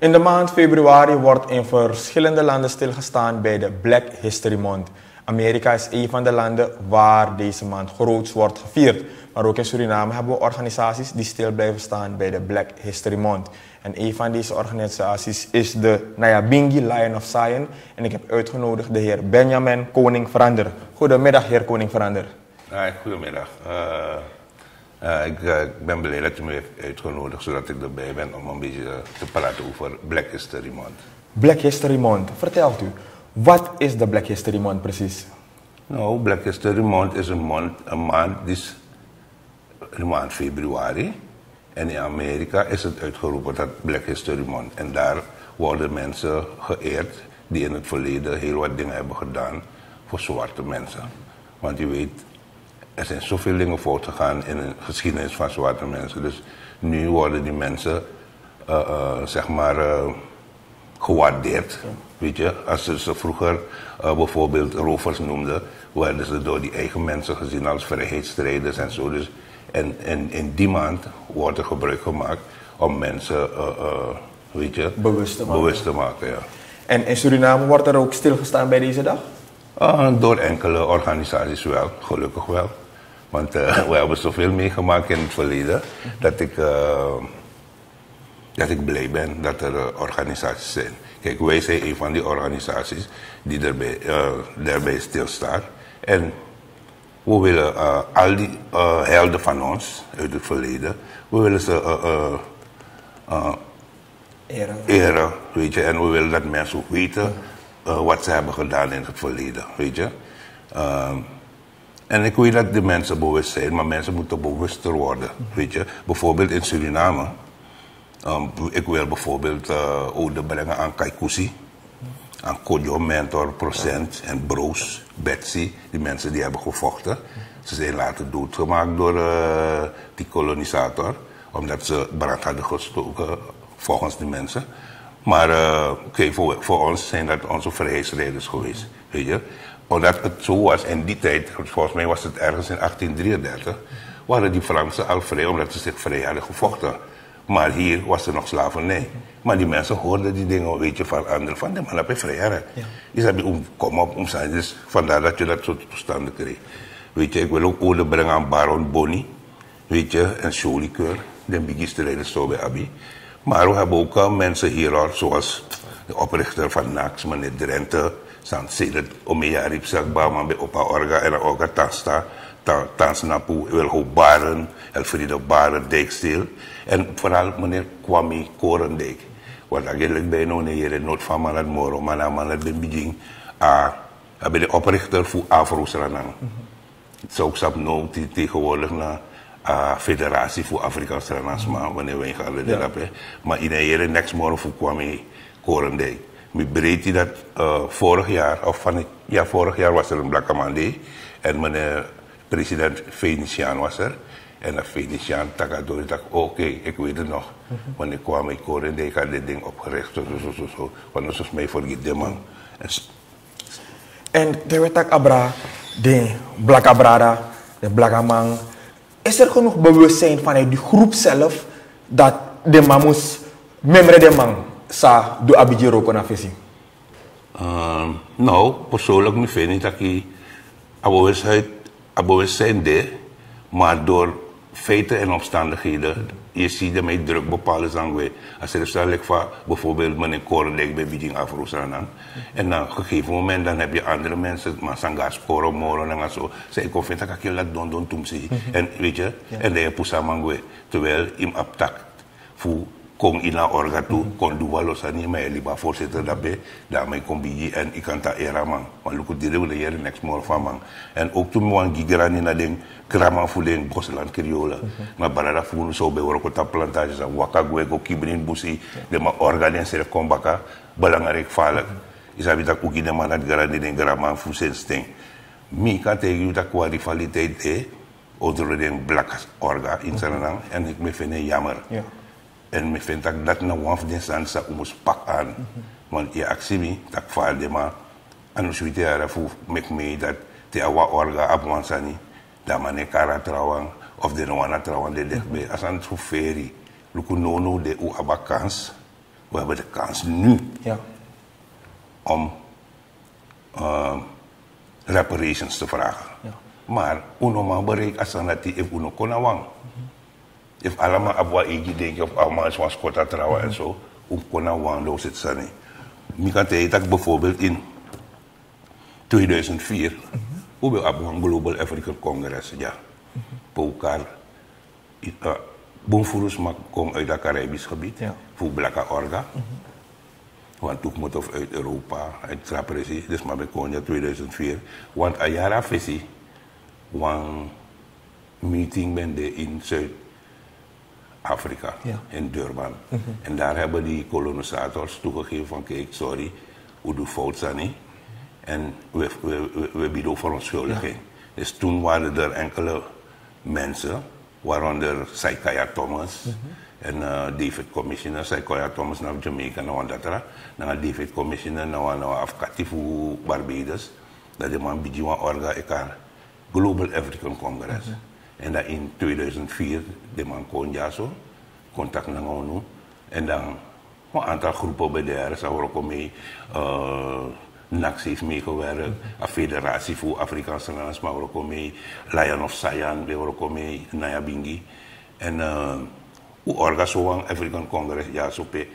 In de maand februari wordt in verschillende landen stilgestaan bij de Black History Month. Amerika is een van de landen waar deze maand groots wordt gevierd. Maar ook in Suriname hebben we organisaties die stil blijven staan bij de Black History Month. En een van deze organisaties is de Nayabingi Lion of Zion. En ik heb uitgenodigd de heer Benjamin Koning Verander. Goedemiddag, heer Koning Verander. Goedemiddag. Uh, uh, ik, uh, ik, ben blij dat u me heeft uitgenodigd, zodat ik erbij ben om een beetje te praten over Black History Month. Black History Month, vertelt u. Wat is de Black History Month precies? Nou, Black History Month is een maand, een maand die is de maand februari. En in Amerika is het uitgeroepen dat Black History Month. En daar worden mensen geëerd die in het verleden heel wat dingen hebben gedaan voor zwarte mensen. Want je weet, er zijn zoveel dingen fout gegaan in de geschiedenis van zwarte mensen. Dus nu worden die mensen, uh, uh, zeg maar, uh, gewaardeerd. Weet je, als ze, ze vroeger bijvoorbeeld rovers noemden, werden ze door die eigen mensen gezien als vrijheidsstrijders en zo. Dus en, en in die maand wordt er gebruik gemaakt om mensen weet je, bewust te maken. Bewust te maken ja. En in Suriname wordt er ook stilgestaan bij deze dag? Uh, door enkele organisaties wel, gelukkig wel. Want uh, we hebben zoveel meegemaakt in het verleden dat ik, uh, dat ik blij ben dat er organisaties zijn. Kijk, wij zijn een van die organisaties die erbij, daarbij stilstaat. En we willen al die helden van ons uit het verleden, we willen ze eren. eren, weet je. En we willen dat mensen weten wat ze hebben gedaan in het verleden, weet je. En ik weet dat de mensen bewust zijn, maar mensen moeten bewuster worden, weet je. Bijvoorbeeld in Suriname. Um, ik wil bijvoorbeeld uh, ode brengen aan Kaikousi, aan Kodjo, Mentor, Procent en Broos, Betsy, die mensen die hebben gevochten. Ze zijn later doodgemaakt door uh, die kolonisator, omdat ze brand hadden gestoken, volgens die mensen. Maar okay, voor, voor ons zijn dat onze vrijheidsrijders geweest. Weet je? Omdat het zo was in die tijd, volgens mij was het ergens in 1833, waren die Fransen al vrij omdat ze zich vrij hadden gevochten. Maar hier was er nog slavernij. Maar die mensen hoorden die dingen, weet je, van anderen. Van, de man heb je vrijheid. Ja. Zei, om, kom op. Dus vandaar dat je dat soort toestanden kreeg. Weet je, ik wil ook ode brengen aan Baron Bonny. Weet je, en Solikeur. De biggeste leider zo bij Abi. Maar we hebben ook mensen hier, al, zoals de oprichter van NAX, meneer Drenthe. San Sedet Omeya Ripsak Bama bij Opa Orga en Orga Tasta. Tans Napu, Wilgo Baren, Elfriede Baren. En vooral meneer Kwame Korendijk. Want eigenlijk bij nou hier in Noord van Manat Moro, maar Manat Ben Bijing. Ah, ben de oprichter voor Afro Sranang. Zou ik sap nou tegenwoordig naar uh, Federatie voor Afrikaans Sranasma, wanneer wij gaan de ja. Maar in de next morgen voor Kwame Korendijk. Met breedte dat uh, vorig jaar, of van het, ja, vorig jaar was er een Blakkamande. En meneer president Venetiaan was er. En dat Venetiaan Takadori dacht, oké, okay, ik weet het nog. Mm -hmm. Wanneer kwam ik hoor en ik had dit ding opgericht, zo, zo, zo, zo. Want dat is mij voor die man. En de wetak abra, de blakabrada, de blakamang. Is er genoeg bewustzijn vanuit die groep zelf dat de mamus memre de man sa do abidjero kona fesi? Um, nou, persoonlijk vind ik dat ik bewustzijn de, maar door feiten en omstandigheden, je ziet dat mij druk bepalen zangwe. Als er stel ik van bijvoorbeeld meneer Korendijk bij Bijing Afro-Sanang. En dan op een gegeven moment dan heb je andere mensen, maar Sanga's Poro, Moro en zo. Zeg ik vind dat ik je laat don don tumsi. En weet je, en dan heb je Pusamangwe. Terwijl im aptak voor kom ina orga tu kon duwa lo sani ma liba voorzitter daarbij daarmee kom biji en ik kan ta era man maar luku dire wele yere next more fa man en ook toen wan gigra ni na den krama fulen bosland kriola ma barara funu so be woro ko ta plantage sa waka gwe ko kibrin busi de ma organiser kombaka balangarek falak isabi ta kuki de manat gara ni den grama fu sen sting mi kan te yu ta kwa rivaliteit e onder den black orga in Suriname en ik me vind jammer ja. En ik vind dat dat nou one van die sansa umus pak aan. Want je actie me, dat vaar de ma. En als je het voor mek me dat te awa orga abwansani. Dat man kara trouwen of de noana trouwen de dichtbij. Als aan het feri. Luku nono de u abakans. We hebben de kans nu Ja. om uh, reparations te vragen. Ja. Maar uno ma bereik asanati if uno kona wang. If allemaal abwa egi denk of allemaal zoals kota trouwen en zo, um kona wang do zit sani. Mi kan tegen dat bijvoorbeeld in 2004, hoe we op een Global African Congress, ja, elkaar, uh, Boomfurus mag komen uit het Caribisch gebied, Ja. voor Blakka Orga. Want toen moet of uit Europa, uit Trapresi, dus maar bij Konya 2004. Want een jaar af is hij, een meeting ben in Zuid-Afrika, Ja. in Durban. En daar hebben die kolonisators toegegeven van kijk, sorry, we doen fout zijn niet. En we, we, we, we bieden verontschuldiging. Dus toen waren er enkele mensen, waaronder Saikaya Thomas en uh, David Commissioner, Saikaya Thomas naar Jamaica, naar dat er, naar David Commissioner naar naar Afkati voor Barbados, dat man bidje van orga elkaar Global African Congress. En dat in 2004 de man kon ja zo contact naar ons en dan een aantal groepen bij daar zijn we ook mee. Uh, NAX heeft meegewerkt, een federatie voor Afrikaanse lands, maar ook mee. Lion of Sayan, we ook mee, Nayabingi. En uh, hoe African Congress, ja, zo pe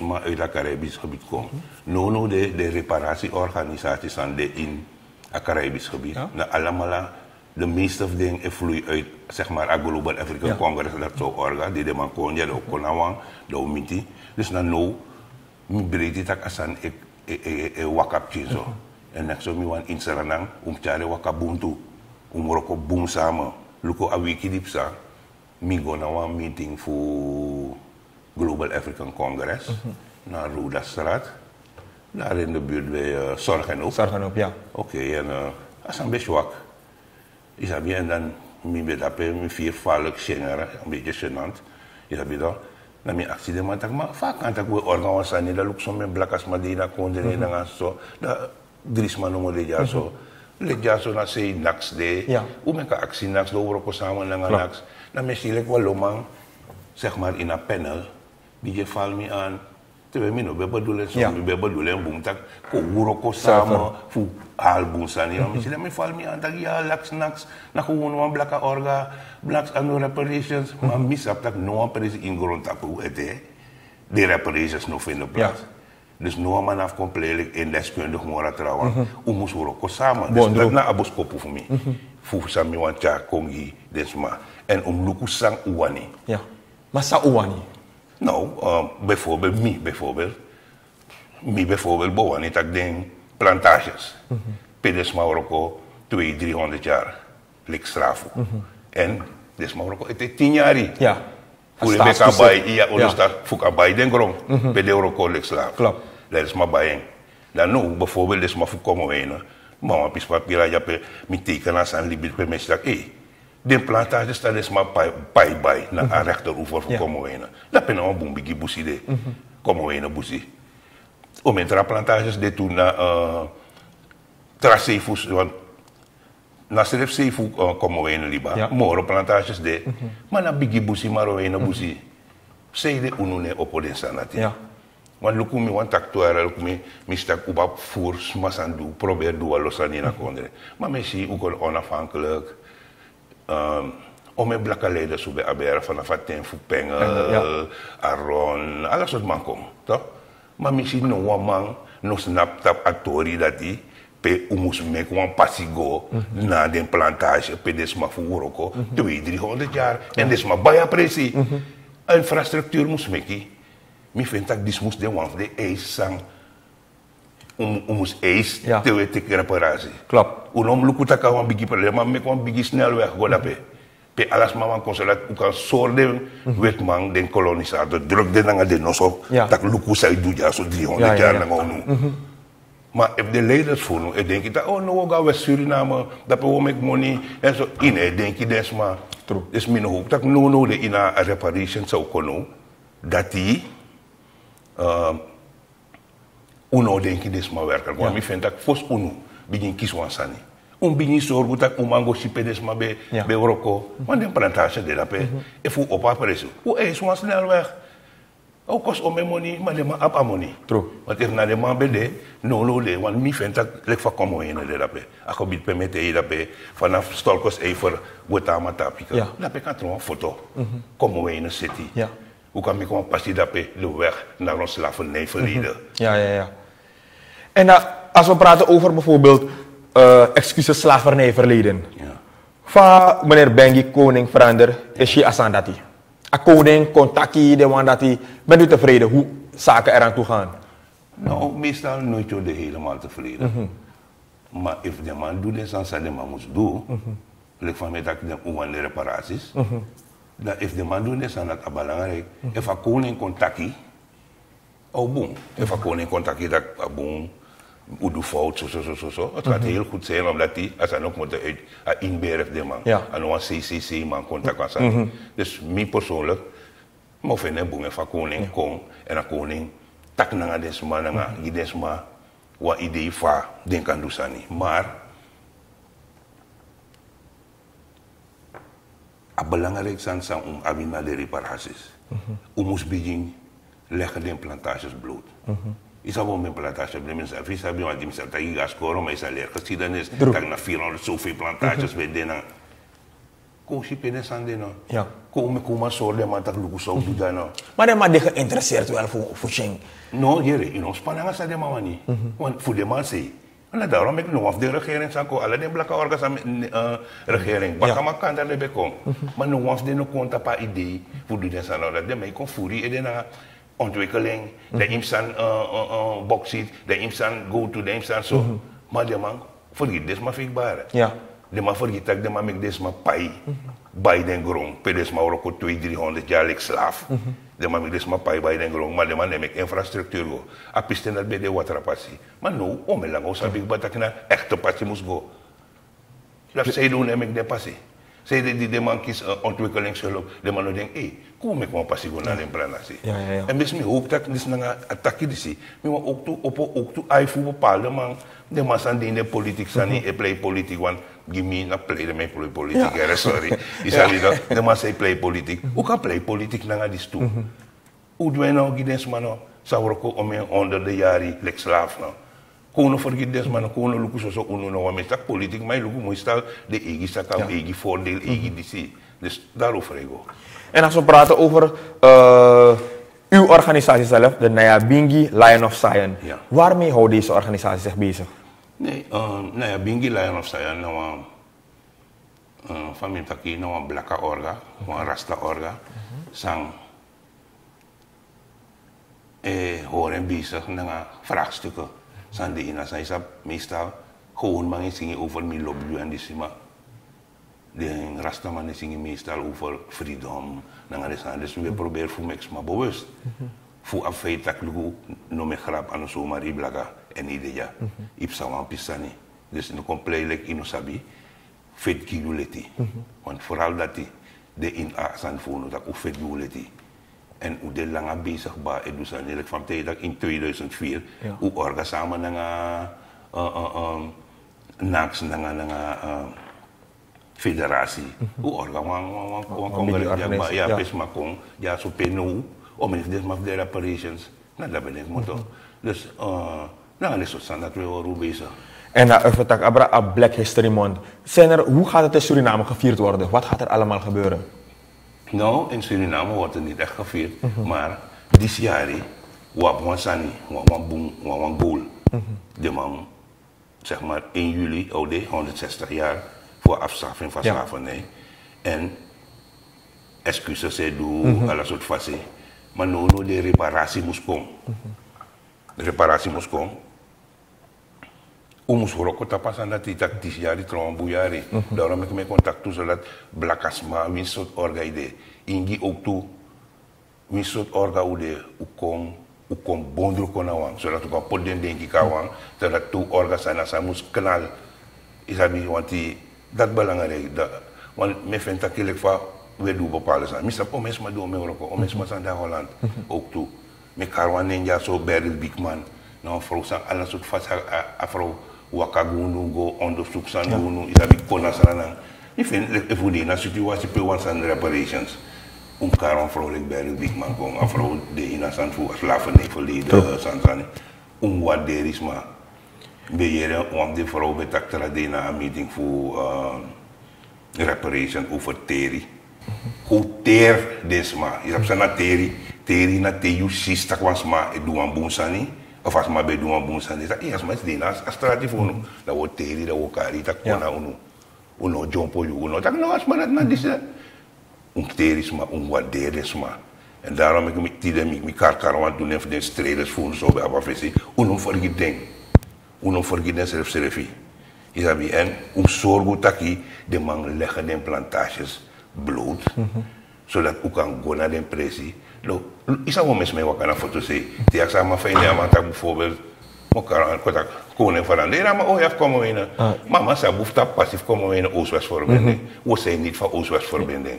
maar uit het Caribisch gebied komen. No, no, de, de reparatieorganisaties zijn de in het Caribisch gebied. Ja. Na allemaal, de meeste dingen vloeit uit, zeg maar, Global African Ja. Congress, dat zo orga, die de man kon, ja, de Okonawang, de Omiti. Dus dan nou, mi breedte tak asan ik e e wakap chizo. En nek so mi wan insaranang um chare wakabuntu. Um roko boom samen. Luko a wiki dipsa. Mi go na wan meeting voor Global African Congress. Naar Roda Straat. Daar in de buurt bij uh, Zorg en Op. Zorgen op, ja. Oké, en uh, als een beetje wak. Is dat en dan mi ben dat mi vier valk zingeren, een beetje gênant. Is dat dan? Na mi accident man tak ma vaak kan tak we organ was ani da luk so me blakas madina kondre na nga so da dris man no de ja so le ja so na sei nax de u me ka actie nax do woro ko samen na nax na me silek lomang zeg maar in een panel. Die je val me aan terwijl mi no be bedoelen so Ja. mi be bedoelen boom tak ko woro ko samen fu album sani na mi sile mi val me aan tak ja lax nax na gewoon wan blaka orga blacks ano reparations. Ma misap tak no wan pres in grond tak het hè de reparations no vinden plaats Ja. dus no man af compleet in deskundig mora trouwen u moest woro ko Bon, dus dat na abos kopu voor mi. Fu sami wan cha kongi desma en om luku sang uwani Ja. Maar sa uwani. Nou, uh, bijvoorbeeld, mi bijvoorbeeld. Mi bijvoorbeeld bouwen niet dat ding plantages. Pedes Marokko 200, 300 jaar. Lik strafu. En des Marokko, het is 10 jaar. Ja. Voor de staatsbezit. bij, ja, Ja. onder staat, voor ka bij den grond. Pede Marokko lik slaaf. Klopt. Dat is maar bij Dan nu, bijvoorbeeld, maar voor komen wenen. Mama, pis papira, ja, pe, mi tekenen aan libit per dat, eh, de plantage staat dus maar bij, bij, naar een rechteroever voor Ja. komen wenen. Dat ben een boembigi busi de, komen wenen busi. Om in plantages de toen na, uh, tra zeevoes, want na zeevoe uh, komen wenen liba, Ja. moro plantages de, maar na bigi busi, maar wenen busi. Zij de unune op den sanati. Ja. Want luku mi wan tak tuara luku mi mi stak uba voor smasan du probeer du alo sani na kondre. Maar me si ukon onafhankelijk. Um, om me blakke leiders hoe bij abera vanaf het ten voor pengel, Ja. aron, alles wat man kom, toch? Maar mi si no wan man no snap tap atori dat die pe umus mek wan pasigo na den plantage pe desma fu woroko 2 300 jaar en desma baya presi infrastructuur mus meki mi vind dat dis mus den wan de eis sang um umus eis Ja. te we te reparatie Klopt. unom luku taka wan bigi problema maar mek wan bigi snelweg go dape pe alas ma wan consulat u kan soorde wet man den kolonisator druk den nga den no so Ja. tak luku sai du ja so 300 Ja, ja, jaar ja. na ngonu maar if de leiders voelen, ik denk dat, oh, nou gaan we Suriname, dat we make money en zo. In, ik denk dat maar, True. is min hoop dat no no de in een reparation zou kunnen, dat die, uh, uno denk ik is maar werken. Want ik vind dat fos uno, begin kies wan sani. Um begin zorgen dat um mango shipe des maar bij Ja. bij Rocco, want de plantage de dat pe, if u op apres, hoe is wan snelweg. Ook kost om mijn money, maar de man apa money. True. Want if na de man bede, no lo le, want mi vent dat lek van kom in de dape. Ako bit permette je dape vanaf stolkos even wetama tapika. Ja. Dape kan trouwen een foto. Kom in de city. Ja. Hoe kan ik gewoon passie dape de weg naar ons slavernijverleden. Ja, ja, ja. En als we praten over bijvoorbeeld uh, excuses slavernijverleden. Ja. Van meneer Bengi koning verander, is je asandati. A koning, contactie, de hij. Bent u tevreden hoe zaken eraan toe gaan? Nou, meestal nooit de helemaal tevreden. Maar if de man doet dan zal de man moet doen. Like van mij dat ik de oefen de reparaties. Dat if de man doet dit, dan dat is belangrijk. If een koning contactie, oh boom. If een koning contactie, dat is boom. Hoe doe fout, zo, zo, zo, zo, zo. Het gaat heel goed zijn, omdat hij, als hij ook moet uit, hij inbergt de man. Ja. En dan CCC man contact was aan. Dus mij persoonlijk, maar of een boem van koning kom en een koning tak nanga desma nanga gi desma wa idee fa den kan doen sani. Maar a belangrijk zijn zijn om abin naar de reparaties. Um moest begin leggen de plantages bloot. Is dat wel mijn plantage bij mezelf? Is dat bij wat je mezelf dat gaat scoren, maar is dat leer geschiedenis. True. Dat ik naar 400 zoveel plantages bij denen. Koos je penis aan denen. Ja. Kom ik kom maar zo, de man dat lukt zo doet dat nou. Maar die geïnteresseerd wel voor, voor Sheng. No, hier in ons Spanang sa de mama ni. Want voor de man. En daarom ik nog of de regering zou komen. Alle de blakke orgas aan uh, regering. Baka Ja. maar kan daar bij komen. Maar nog of de nog komt op een idee. Voor de mensen nou dat de mij kon voeren. En dan ontwikkeling. De imsan uh, uh, uh, boxit. De imsan go to de imsan zo. Maar de man vergeet dit maar. Ja. De man vergeet dat de man make dit maar pai. Bij den grond. Pedes maar ook 200, 300 jaar slaaf. De man make dit maar pai bij den grond. Maar de man neemt infrastructuur go. A pisten dat bij de waterpassie. Maar nu, om lang ons heb ik dat naar echte passie moest go. Dat zij doen neem ik de passie. Zij die die de man kies uh, ontwikkelingshulp. De man denkt, hé, kom ik maar passie go naar de brandassie. Ja, ja, ja. En misschien ook dat is een attack die zie. Maar ook toe op ook toe ai voor bepaalde man. De man zijn die in de politiek zijn niet play politiek want give me na play de mij play politiek. Ja. Ja. Sorry. Is Ja. ja. dat de man zei play politiek. Hoe kan play politiek naar die toe? Hoe doe je nou gides man nou? Zou ook om je onder de jaren like slaaf nou. Kono vergeet des man kono luku so so uno no wa tak politiek maar luku moest stel de egi sakam Ja. egi voordeel egi die Dus daarover ego. En als we praten over uh, uw organisatie zelf, de Nyabingi Lion of Zion. Ja. Waarmee houdt deze organisatie zich bezig? Nee, uh, nou ja, Bingi Lion of Zion, nou een uh, familie taki, nou een blakka orga, een rasta orga, sang eh, horen bezig naar vraagstukken. Zijn de ene zijn ze meestal gewoon maar zingen over mijn lobby en die maar de rasta man zingen meestal over freedom. de zijn. Dus we proberen voor mij maar bewust. Voor feit dat ik no me grap aan zomaar iblaga en ideja. Zou aan pisani. Dus nu kom play in sabi. Feit kiguleti. Want vooral dat die de in a zijn voor dat ook feit kiguleti. En hoe de lange bezig ba en dus aan van tijd dat in 2004 Ja. hoe orga samen nga uh, uh, um, naks na nga nga uh, federatie. Hoe orga wan wan wan wan Wan congres bigi ja ba organisatie, ja pes ma kong ja so penu om in this of their operations na da ben ik moto. Dus uh, na nga so san dat we horen bezig. En uh, even tak, abra, a Black History Month. Zijn er, hoe gaat het in Suriname gevierd worden? Wat gaat er allemaal gebeuren? Nou, in Suriname wordt het niet echt gevierd, maar dit jaar, wat we sani, wat we boom, wat we goal. De man, zeg maar 1 juli, oude, 160 jaar voor afschaffing van Ja. slavernij. En excuses ze doen, alle soort fasie. Maar nu, nu de reparatie moest komen. De reparatie moest komen. Omus horoko tapas aan dat die tak tis jari trouwen boejari. Daarom heb ik mijn contact toe zodat blakasma win soort orga ide. Ingi ook toe win soort orga ude ukom ukom bondro kona wang. Zodat u kan poden denki ka wang. Zodat toe orga sana sa mus knal. Isabi want die dat belangrijk. Dat, want me vindt dat ik van we doen bepaalde zaken. Misap om eens maar doen met Marokko, om eens maar zijn daar Holland ook toe. Me karwan ninja zo Beryl Bigman. Nou vrouw sang alle soort vast afro waka gunu go onderzoek san gunu isabi kona sana. Ik voel die na situatie pe wan san reparations. un karon vrouw ik ben big man kom de ina san fu slavernij verleden san san un waarderis maar beheren om de vrouw met actera de na meeting voor uh, reparation over teri. Hoe ter des ma je hebt sana teri. Teri na te you sista kwans ma e doan bunsani of as ma be doan bunsani sa e as ma de na as trati fu no da wo teri da wo kari ta kona uno uno jompo yu uno tak no as ma na disa un teris ma un waarderes ma en daarom ik met die mi mi kar kar want doen even de streders zo bij afafesi uno vergeten uno vergeten zelf zelfie Isabi en um sorgo taki de man leggen de plantages bloot zodat u kan go naar de impressie lo isa wo mes me wa kana foto se ti aksa ma fe ne ma ta bijvoorbeeld mo kara ko ta koning veranderen maar oh ja komen we in mama sa bufta passief komen we in Oost-West verbinding we zijn niet van Oost-West verbinding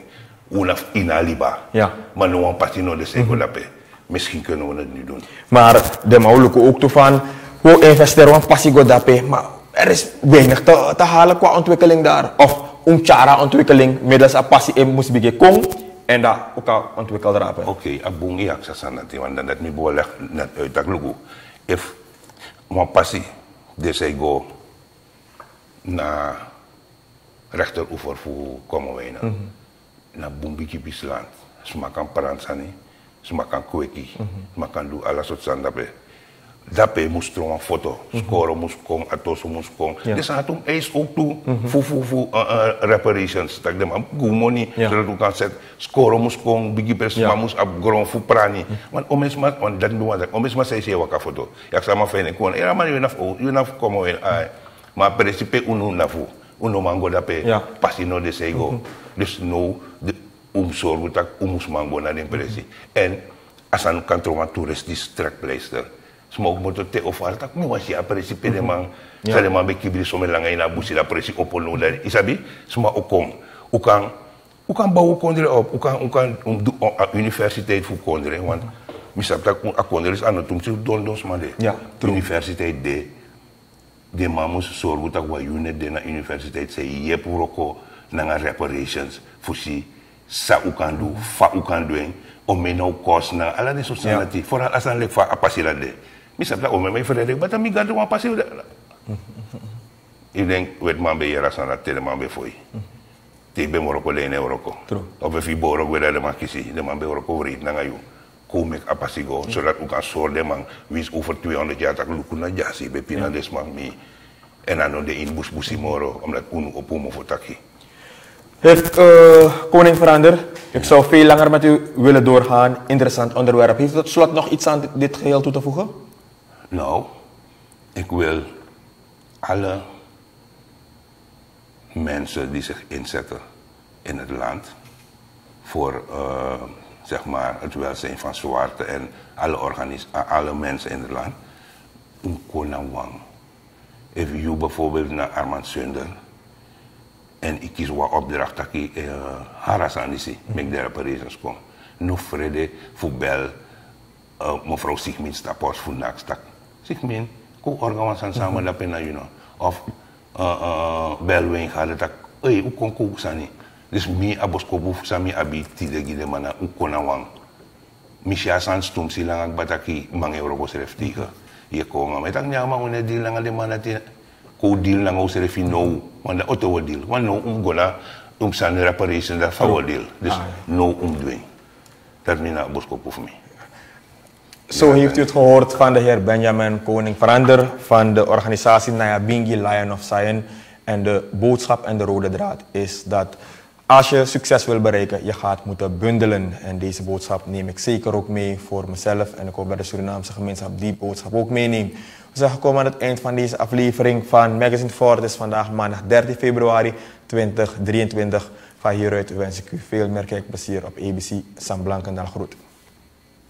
una inaliba Ja. maar no een passie no de sego lape. Misschien kunnen we het nu doen. Maar de mogelijke ook toe van, hoe investeren we passie go dape, maar er is weinig te, te halen qua ontwikkeling daar. Of een chara ontwikkeling, middels een passie in moest bige kom en dat ook al ontwikkeld rapen. Oké, a boom i aksa sanati want dan dat mi bo leg net uit dat lugu. If mo passi de say go na rechteroever voor Kommerwijnen. Na Boembiki Bisland. Smakan Paransani, smakan Kweki, smakan do alles wat sandape. Dape moest er een foto, scoren moest komen, atoso moest komen. Ja. Dus had hem eis ook toe voor voor voor reparations. Dat de man goed money, Ja. zodat kan zetten. Scoren moest komen, bigi pers, Ja. maar moest op grond voor prani. Want om eens maar, want dat doen we dat. Om eens maar zei ze waka foto. Ja, ik zei maar fijn, ik kon, ja maar je naf, je naf komen weer. ai. Maar principe unu nafu, unu mango dape, Ja. passie no de sego. Dus no, de um zorgen dat umus mango na de impressie. En als aan kan trouwen toeristisch trekpleister. Smok motor te of alta, mi was ya principe de man. Ja. Sa de man be kibri so melanga ina busi da presi opolo dari. Isabi, sma okom. U kan u kan bouwen kondre op. U kan u kan um, do, a universiteit voor kondre, want misap tak a kondre is aan tum si don don sma de. Ja, true. Universiteit de de mamus sorgu tak wa unit de na universiteit se ye puroko nanga reparations fusi sa u kan do fa u kan doen om me nou kost na ala de society vooral as aan lek fa apasila de misap tak o me me frede bata mi gado wa pasila ik denk wet man be yera sana tele man be foi. Te be moroko le ne oroko True. of if boro gweda de makisi de man be oroko rit nanga yu ko mek apasigo zodat u kan soor de man wis over 200 jaar tak luku na jasi be pina des man mi. En ano de in bus busi moro. Omdat unu opumo voor taki. Heeft eh, koning veranderd? Ik zou veel langer met u willen doorgaan. Interessant onderwerp. Heeft u slot nog iets aan dit geheel toe te voegen? Nou, ik wil alle mensen die zich inzetten in het land voor eh, zeg maar het welzijn van zwarte en alle, alle mensen in het land, een konawang. If you bijvoorbeeld naar Armand Sunder en ik kies wat opdracht dat ik uh, harasanisi, met de kom. No vrede voor bel uh, mevrouw Sigmin stapos voor. Sigmin, ko orgawan samen dat pena you know. Of uh, uh, bel wen gaat dat hey, u kon ko sani. Mi abos ko bu sami abi tide gide mana u kona wang. Misha san stum sila ang bataki mang euro ko sereftiga. Ye ko nga metang nyama une deal nga de mana ti ko deal nga usere fi no wanda auto wa deal. Wan no um gola um san reparation da fa wa deal. Dus no um doing. Dat mina abos ko mi. Zo heeft u het gehoord van de heer Benjamin Koning Verander van de organisatie Nayabingi Lion of Zion. En de boodschap en de rode draad is dat als je succes wil bereiken, je gaat moeten bundelen. En deze boodschap neem ik zeker ook mee voor mezelf. En ik hoop dat de Surinaamse gemeenschap die boodschap ook meeneemt. We zijn gekomen aan het eind van deze aflevering van Magazine Ford. Het is vandaag maandag 13 februari 2023. Van hieruit wens ik u veel meer kijkplezier op ABC San Blankendaal Groet.